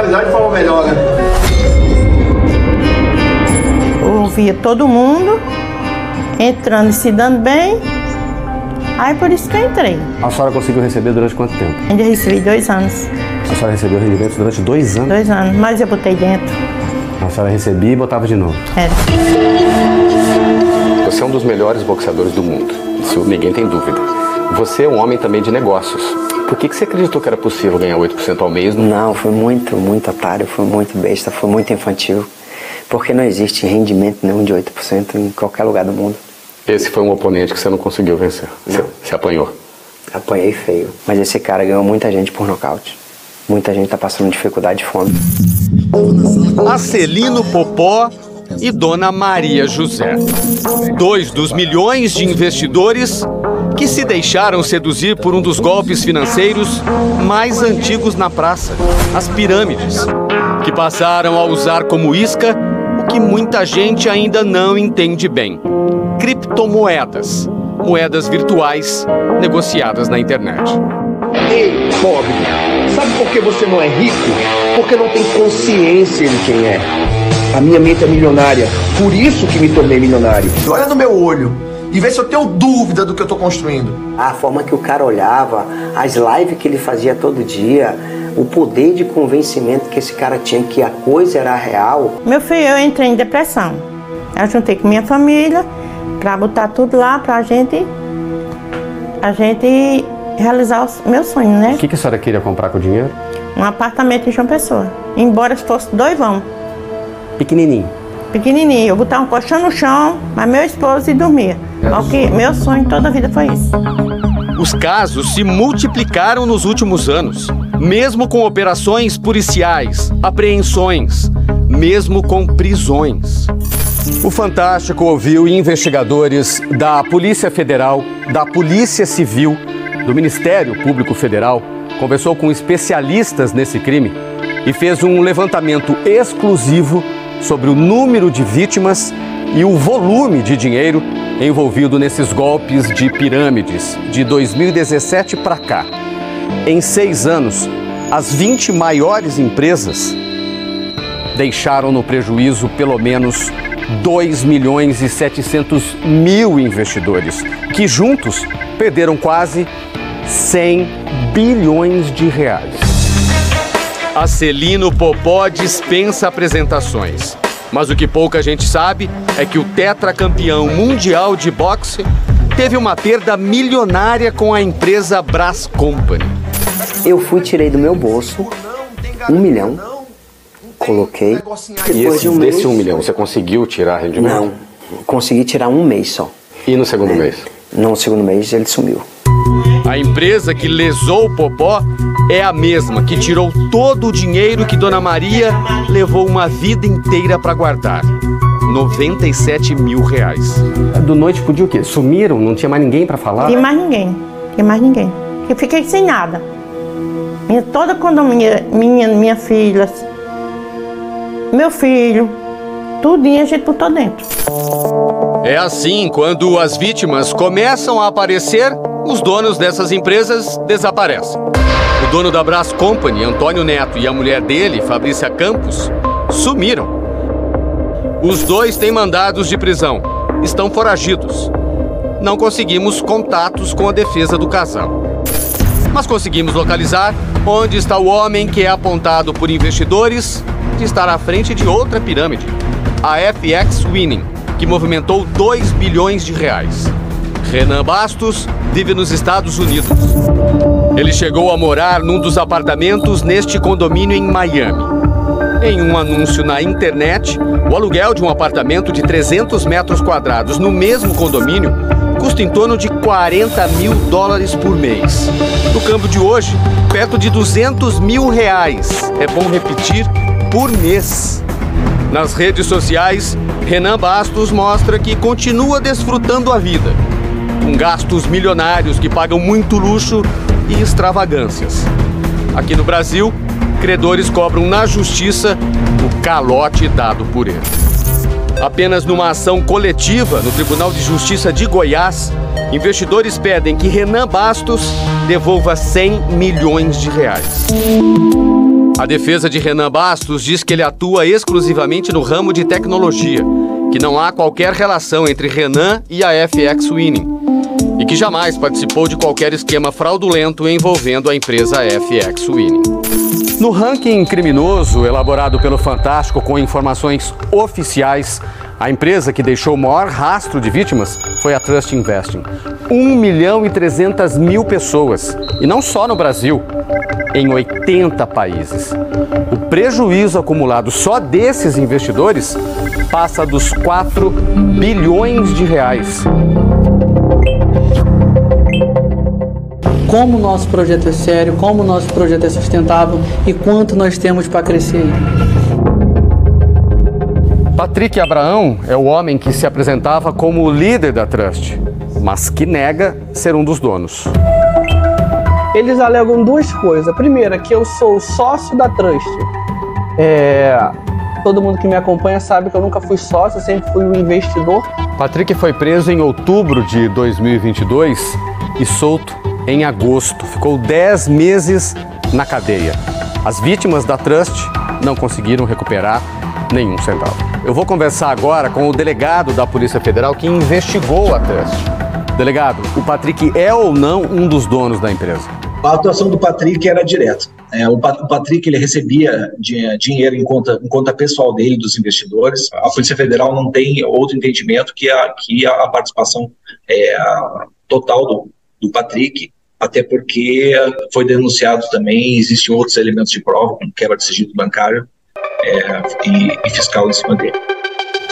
finalizar de forma melhor, né? Ouvia todo mundo entrando e se dando bem. Aí por isso que eu entrei. A senhora conseguiu receber durante quanto tempo? Ainda recebi dois anos. A senhora recebeu rendimentos durante dois anos? Dois anos, mas eu botei dentro. A senhora recebia e botava de novo? Era. Você é um dos melhores boxeadores do mundo. Isso ninguém tem dúvida. Você é um homem também de negócios. Por que, que você acreditou que era possível ganhar 8% ao mês? Não, foi muito, muito otário, foi muito besta, foi muito infantil. Porque não existe rendimento nenhum de 8% em qualquer lugar do mundo. Esse foi um oponente que você não conseguiu vencer. Você, você apanhou. Apanhei feio. Mas esse cara ganhou muita gente por nocaute. Muita gente tá passando dificuldade e fome. Acelino Popó e Dona Maria José. Dois dos milhões de investidores que se deixaram seduzir por um dos golpes financeiros mais antigos na praça, as pirâmides, que passaram a usar como isca o que muita gente ainda não entende bem: criptomoedas, moedas virtuais negociadas na internet. Ei, pobre, sabe por que você não é rico? Porque não tem consciência de quem é. A minha mente é milionária, por isso que me tornei milionário. Olha no meu olho e vê se eu tenho dúvida do que eu tô construindo. A forma que o cara olhava, as lives que ele fazia todo dia, o poder de convencimento que esse cara tinha que a coisa era real. Meu filho, eu entrei em depressão. Eu juntei com minha família para botar tudo lá pra gente a gente realizar os meus sonhos, né? O que, que a senhora queria comprar com o dinheiro? Um apartamento em João Pessoa. Embora fosse dois vão. Pequenininho. Pequenininho, eu botava um colchão no chão, mas meu esposo e dormia. Porque meu sonho toda a vida foi isso. Os casos se multiplicaram nos últimos anos, mesmo com operações policiais, apreensões, mesmo com prisões. O Fantástico ouviu investigadores da Polícia Federal, da Polícia Civil, do Ministério Público Federal, conversou com especialistas nesse crime e fez um levantamento exclusivo sobre o número de vítimas e o volume de dinheiro envolvido nesses golpes de pirâmides de 2017 para cá. Em seis anos, as 20 maiores empresas deixaram no prejuízo pelo menos 2 milhões e 700 mil investidores, que juntos perderam quase 100 bilhões de reais. Acelino Popó dispensa apresentações. Mas o que pouca gente sabe é que o tetracampeão mundial de boxe teve uma perda milionária com a empresa Brás Company. Eu fui, tirei do meu bolso um milhão, coloquei. E Depois esse, de um mês, desse um milhão, você conseguiu tirar rendimento? não, consegui tirar um mês só. E no segundo mês? No segundo mês ele sumiu. A empresa que lesou o Popó é a mesma que tirou todo o dinheiro que Dona Maria levou uma vida inteira para guardar. 97 mil reais. Do noite podia o quê? Sumiram? Não tinha mais ninguém para falar? Tem mais ninguém. Tem mais ninguém. Eu fiquei sem nada. Minha, toda condomínio, minha, minha filha, meu filho, tudinho a gente botou dentro. É assim, quando as vítimas começam a aparecer, os donos dessas empresas desaparecem. O dono da Brás Company, Antônio Neto, e a mulher dele, Fabrícia Campos, sumiram. Os dois têm mandados de prisão. Estão foragidos. Não conseguimos contatos com a defesa do casal. Mas conseguimos localizar onde está o homem que é apontado por investidores de estar à frente de outra pirâmide, a FX Winning, que movimentou 2 bilhões de reais. Renan Bastos vive nos Estados Unidos. Ele chegou a morar num dos apartamentos neste condomínio em Miami. Em um anúncio na internet, o aluguel de um apartamento de 300 metros quadrados no mesmo condomínio custa em torno de 40 mil dólares por mês. No câmbio de hoje, perto de 200 mil reais. É bom repetir, por mês. Nas redes sociais, Renan Bastos mostra que continua desfrutando a vida, com gastos milionários que pagam muito luxo e extravagâncias. Aqui no Brasil, credores cobram na justiça o calote dado por ele. Apenas numa ação coletiva no Tribunal de Justiça de Goiás, investidores pedem que Renan Bastos devolva 100 milhões de reais. A defesa de Renan Bastos diz que ele atua exclusivamente no ramo de tecnologia, que não há qualquer relação entre Renan e a FX Winning e que jamais participou de qualquer esquema fraudulento envolvendo a empresa FX Winning. No ranking criminoso elaborado pelo Fantástico com informações oficiais, a empresa que deixou o maior rastro de vítimas foi a Trust Investing. 1 milhão e 300 mil pessoas, e não só no Brasil, em 80 países. O prejuízo acumulado só desses investidores passa dos 4 bilhões de reais. Como o nosso projeto é sério, como o nosso projeto é sustentável e quanto nós temos para crescer. Patrick Abraão é o homem que se apresentava como o líder da Trust, mas que nega ser um dos donos. Eles alegam duas coisas. A primeira, que eu sou sócio da Trust. É, todo mundo que me acompanha sabe que eu nunca fui sócio, eu sempre fui um investidor. Patrick foi preso em outubro de 2022 e solto em agosto. Ficou 10 meses na cadeia. As vítimas da Trust não conseguiram recuperar nenhum centavo. Eu vou conversar agora com o delegado da Polícia Federal que investigou a Trust. Delegado, o Patrick é ou não um dos donos da empresa? A atuação do Patrick era direta. É, o, Patrick ele recebia dinheiro em conta, em conta pessoal dele, dos investidores. A Polícia Federal não tem outro entendimento que a, que a participação é, total do, do Patrick, até porque foi denunciado também, existem outros elementos de prova, como quebra de sigilo bancário é, e, e fiscal em cima dele.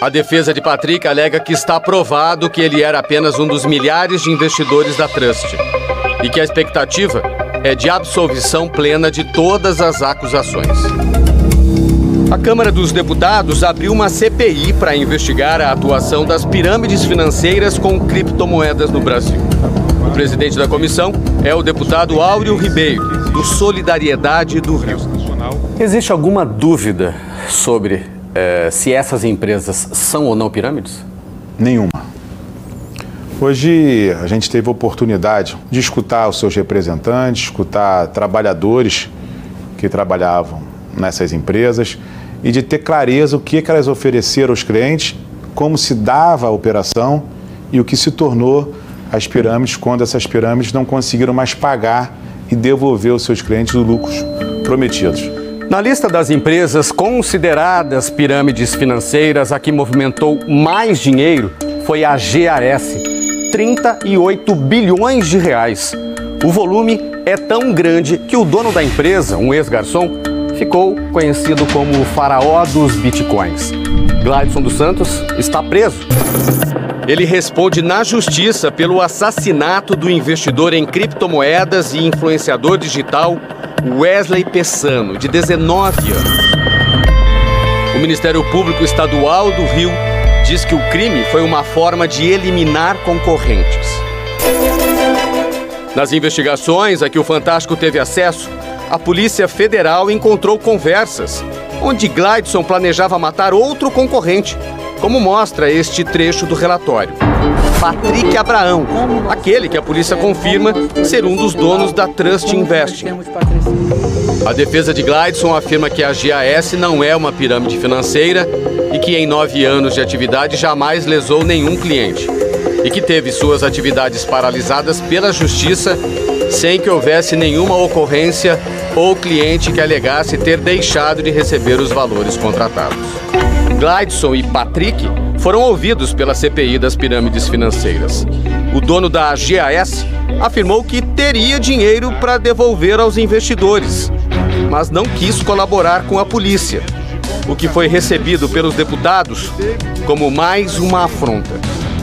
A defesa de Patrick alega que está provado que ele era apenas um dos milhares de investidores da Trust e que a expectativa é de absolvição plena de todas as acusações. A Câmara dos Deputados abriu uma CPI para investigar a atuação das pirâmides financeiras com criptomoedas no Brasil. O presidente da comissão é o deputado Áureo Ribeiro, do Solidariedade do Rio. Existe alguma dúvida sobre eh, se essas empresas são ou não pirâmides? Nenhuma. Hoje a gente teve a oportunidade de escutar os seus representantes, escutar trabalhadores que trabalhavam nessas empresas e de ter clareza o que, que elas ofereceram aos clientes, como se dava a operação e o que se tornou as pirâmides quando essas pirâmides não conseguiram mais pagar e devolver aos seus clientes os lucros prometidos. Na lista das empresas consideradas pirâmides financeiras, a que movimentou mais dinheiro foi a GAS, 38 bilhões de reais. O volume é tão grande que o dono da empresa, um ex-garçom, ficou conhecido como o faraó dos bitcoins. Gladson dos Santos está preso. Ele responde na justiça pelo assassinato do investidor em criptomoedas e influenciador digital Wesley Pessano, de 19 anos. O Ministério Público Estadual do Rio diz que o crime foi uma forma de eliminar concorrentes. Nas investigações a que o Fantástico teve acesso, a Polícia Federal encontrou conversas onde Gladson planejava matar outro concorrente, como mostra este trecho do relatório. Patrick Abraão, aquele que a polícia confirma ser um dos donos da Trust Investing. A defesa de Gladson afirma que a GAS não é uma pirâmide financeira e que em nove anos de atividade jamais lesou nenhum cliente e que teve suas atividades paralisadas pela justiça sem que houvesse nenhuma ocorrência ou cliente que alegasse ter deixado de receber os valores contratados. Glidson e Patrick foram ouvidos pela CPI das pirâmides financeiras. O dono da GAS afirmou que teria dinheiro para devolver aos investidores, mas não quis colaborar com a polícia, o que foi recebido pelos deputados como mais uma afronta.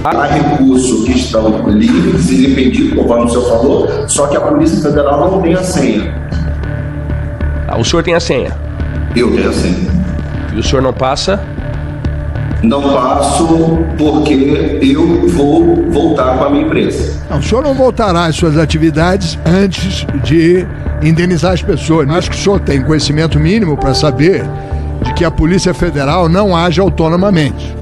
Há recursos que estão livres e impedidos, conforme o senhor falou, só que a Polícia Federal não tem a senha. Ah, o senhor tem a senha? Eu tenho a senha. E o senhor não passa? Não passo porque eu vou voltar com a minha empresa. Não, o senhor não voltará às suas atividades antes de indenizar as pessoas. Acho que o senhor tem conhecimento mínimo para saber de que a Polícia Federal não age autonomamente.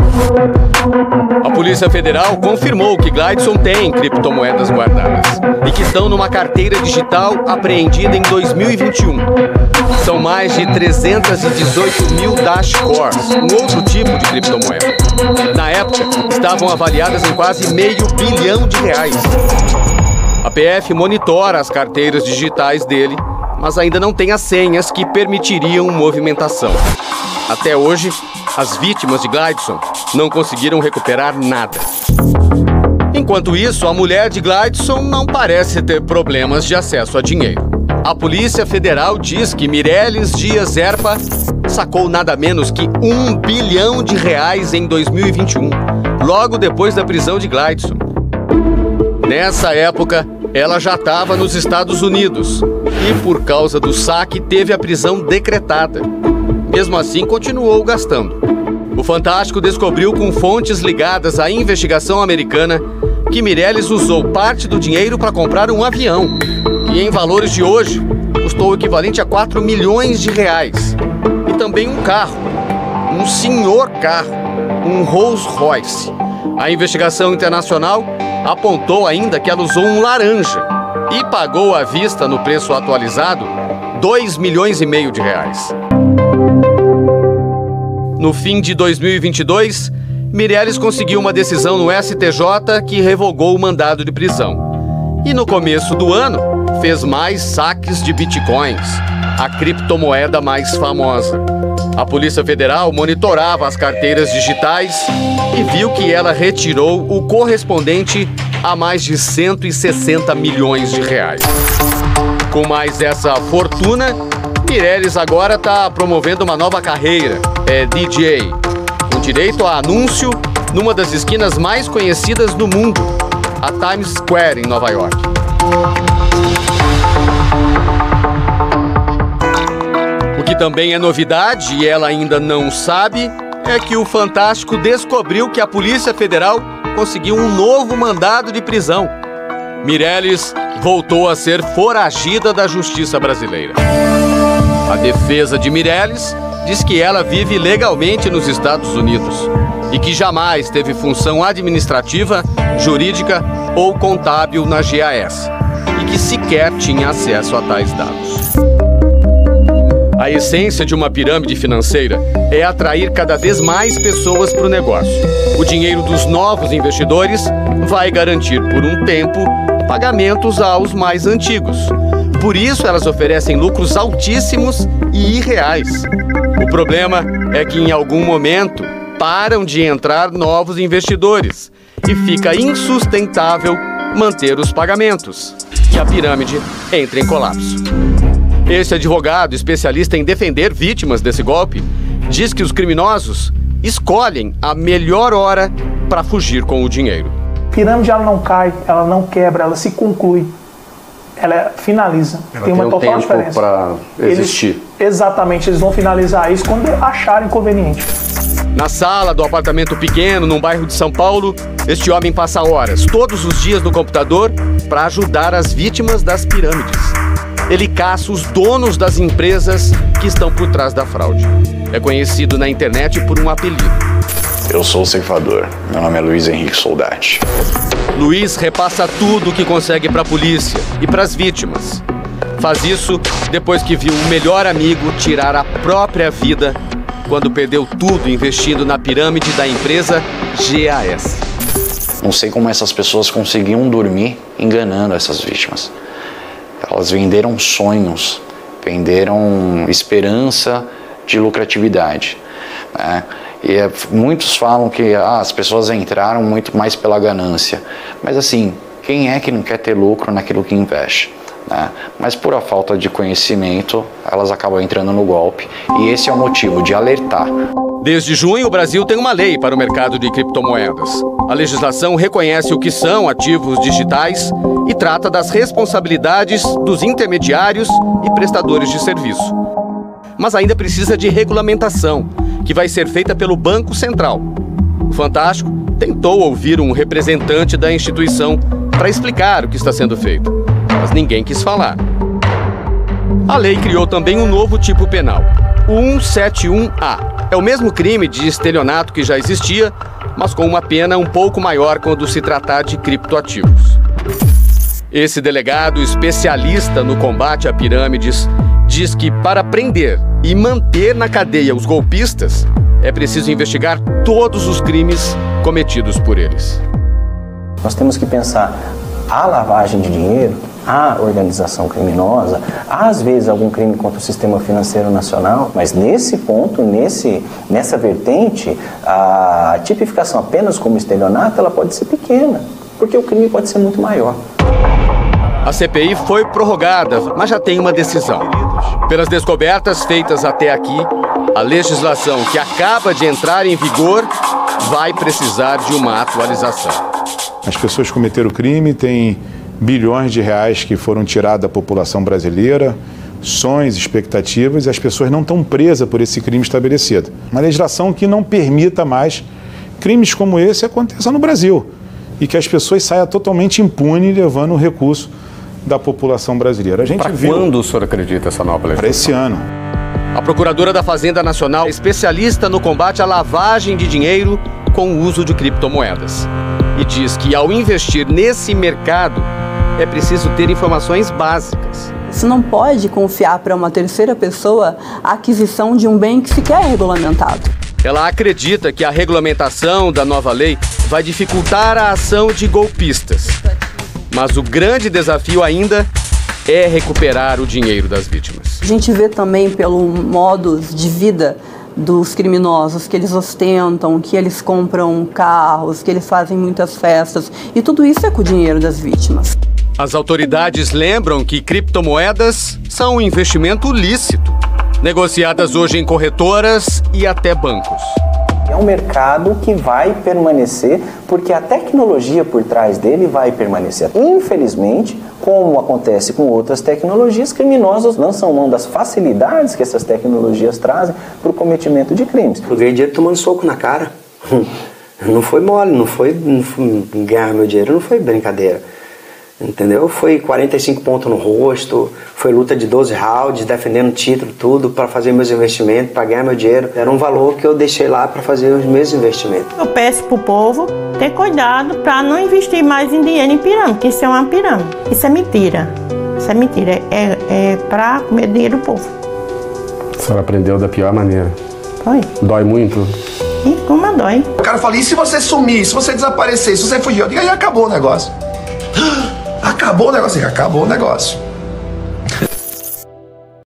A Polícia Federal confirmou que Gladson tem criptomoedas guardadas e que estão numa carteira digital apreendida em 2021. São mais de 318 mil Dashcores, um outro tipo de criptomoeda. Na época, estavam avaliadas em quase meio bilhão de reais. A PF monitora as carteiras digitais dele, mas ainda não tem as senhas que permitiriam movimentação. Até hoje, as vítimas de Gladson não conseguiram recuperar nada. Enquanto isso, a mulher de Gladson não parece ter problemas de acesso a dinheiro. A Polícia Federal diz que Mireles Dias Erpa sacou nada menos que um bilhão de reais em 2021, logo depois da prisão de Gladson. Nessa época, ela já estava nos Estados Unidos e, por causa do saque, teve a prisão decretada. Mesmo assim, continuou gastando. O Fantástico descobriu com fontes ligadas à investigação americana que Mireles usou parte do dinheiro para comprar um avião, que em valores de hoje custou o equivalente a 4 milhões de reais. E também um carro, um senhor carro, um Rolls Royce. A investigação internacional apontou ainda que ela usou um laranja e pagou à vista no preço atualizado 2 milhões e meio de reais. No fim de 2022, Mireles conseguiu uma decisão no STJ que revogou o mandado de prisão. E no começo do ano, fez mais saques de bitcoins, a criptomoeda mais famosa. A Polícia Federal monitorava as carteiras digitais e viu que ela retirou o correspondente a mais de 160 milhões de reais. Com mais essa fortuna, Mireles agora está promovendo uma nova carreira, é DJ, com direito a anúncio numa das esquinas mais conhecidas do mundo, a Times Square, em Nova York. Que também é novidade e ela ainda não sabe é que o Fantástico descobriu que a Polícia Federal conseguiu um novo mandado de prisão. Mireles voltou a ser foragida da justiça brasileira. A defesa de Mireles diz que ela vive legalmente nos Estados Unidos e que jamais teve função administrativa, jurídica ou contábil na GAS e que sequer tinha acesso a tais dados. A essência de uma pirâmide financeira é atrair cada vez mais pessoas para o negócio. O dinheiro dos novos investidores vai garantir por um tempo pagamentos aos mais antigos. Por isso, elas oferecem lucros altíssimos e irreais. O problema é que em algum momento param de entrar novos investidores e fica insustentável manter os pagamentos. E a pirâmide entra em colapso. Esse advogado, especialista em defender vítimas desse golpe, diz que os criminosos escolhem a melhor hora para fugir com o dinheiro. Pirâmide ela não cai, ela não quebra, ela se conclui. Ela finaliza. Ela tem uma tem um total tempo diferença. pra existir. Eles, exatamente, eles vão finalizar isso quando acharem conveniente. Na sala do apartamento pequeno, num bairro de São Paulo, este homem passa horas, todos os dias no computador, para ajudar as vítimas das pirâmides. Ele caça os donos das empresas que estão por trás da fraude. É conhecido na internet por um apelido. Eu sou o ceifador. Meu nome é Luiz Henrique Soldati. Luiz repassa tudo o que consegue para a polícia e para as vítimas. Faz isso depois que viu o melhor amigo tirar a própria vida quando perdeu tudo investindo na pirâmide da empresa GAS. Não sei como essas pessoas conseguiam dormir enganando essas vítimas. Elas venderam sonhos, venderam esperança de lucratividade. Né? E é, muitos falam que ah, as pessoas entraram muito mais pela ganância. Mas assim, quem é que não quer ter lucro naquilo que investe? Né? Mas por a falta de conhecimento, elas acabam entrando no golpe. E esse é o motivo de alertar. Desde junho, o Brasil tem uma lei para o mercado de criptomoedas. A legislação reconhece o que são ativos digitais e trata das responsabilidades dos intermediários e prestadores de serviço. Mas ainda precisa de regulamentação, que vai ser feita pelo Banco Central. O Fantástico tentou ouvir um representante da instituição para explicar o que está sendo feito, mas ninguém quis falar. A lei criou também um novo tipo penal: 171A. É o mesmo crime de estelionato que já existia, mas com uma pena um pouco maior quando se tratar de criptoativos. Esse delegado especialista no combate a pirâmides diz que para prender e manter na cadeia os golpistas, é preciso investigar todos os crimes cometidos por eles. Nós temos que pensar a lavagem de dinheiro, a organização criminosa, às vezes algum crime contra o sistema financeiro nacional, mas nesse ponto, nesse, nessa vertente, a tipificação apenas como estelionato, ela pode ser pequena, porque o crime pode ser muito maior. A CPI foi prorrogada, mas já tem uma decisão. Pelas descobertas feitas até aqui, a legislação que acaba de entrar em vigor vai precisar de uma atualização. As pessoas cometeram crime, tem bilhões de reais que foram tirados da população brasileira, sonhos, expectativas, e as pessoas não estão presas por esse crime estabelecido. Uma legislação que não permita mais crimes como esse aconteçam no Brasil e que as pessoas saiam totalmente impunes levando o recurso da população brasileira. A gente Para viu quando o senhor acredita essa nova legislação? para esse ano. A Procuradora da Fazenda Nacional é especialista no combate à lavagem de dinheiro com o uso de criptomoedas. E diz que ao investir nesse mercado é preciso ter informações básicas. Você não pode confiar para uma terceira pessoa a aquisição de um bem que sequer é regulamentado. Ela acredita que a regulamentação da nova lei vai dificultar a ação de golpistas. Mas o grande desafio ainda é recuperar o dinheiro das vítimas. A gente vê também pelo modus de vida dos criminosos que eles ostentam, que eles compram carros, que eles fazem muitas festas e tudo isso é com o dinheiro das vítimas. As autoridades lembram que criptomoedas são um investimento lícito, negociadas hoje em corretoras e até bancos. É um mercado que vai permanecer porque a tecnologia por trás dele vai permanecer. Infelizmente, como acontece com outras tecnologias, criminosos lançam mão das facilidades que essas tecnologias trazem para o cometimento de crimes. Eu ganhei dinheiro tomando soco na cara. Não foi mole, não foi, não foi ganhar meu dinheiro, não foi brincadeira. Entendeu? Foi 45 pontos no rosto, foi luta de 12 rounds, defendendo título, tudo, para fazer meus investimentos, para ganhar meu dinheiro. Era um valor que eu deixei lá para fazer os meus investimentos. Eu peço pro povo ter cuidado para não investir mais em dinheiro em pirâmide, porque isso é uma pirâmide. Isso é mentira. Isso é mentira. É, é para comer dinheiro do povo. A senhora aprendeu da pior maneira. Foi. Dói muito? E como dói. O cara fala, e se você sumir, se você desaparecer, se você fugir? Eu digo, aí acabou o negócio. Acabou o negócio, acabou o negócio.